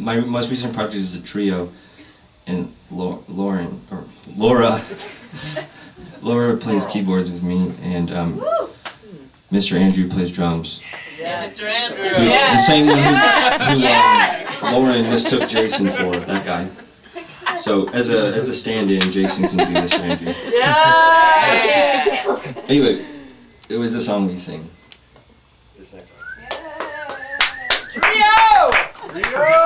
my most recent project is a trio, and Lauren or Laura, Laura plays keyboards with me, and um, Mr. Andrew plays drums. Mr. Andrew. Who- The same one who, who um, Lauren mistook Jason for, that guy. So as a as a stand-in, Jason can be Mr. Andrew. Yeah. Anyway, it was a song we sing. This next one. Trio. Trio.